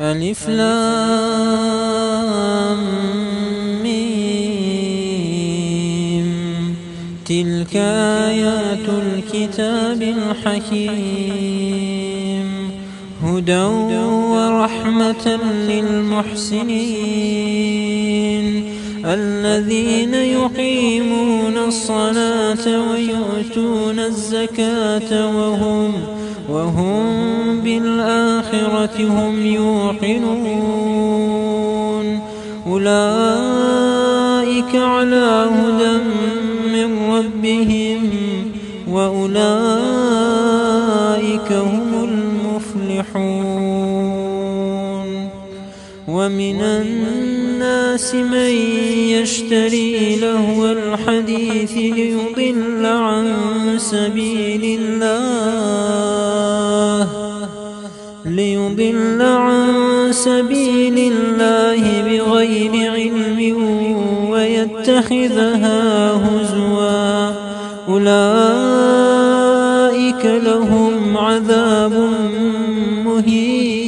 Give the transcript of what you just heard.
ألف لام ميم. تلك آيات الكتاب الحكيم. هدى ورحمة للمحسنين. الذين يقيمون الصلاة ويؤتون الزكاة وهم وهم بالآخرة هم يوقنون. أولئك على هدى من ربهم وأولئك هم المفلحون. ومن الناس من يشتري لهو الحديث ليضل عن سبيل الله. ليضل عن سبيل الله بغير علم ويتخذها هزوا. أولئك لهم عذاب مهين.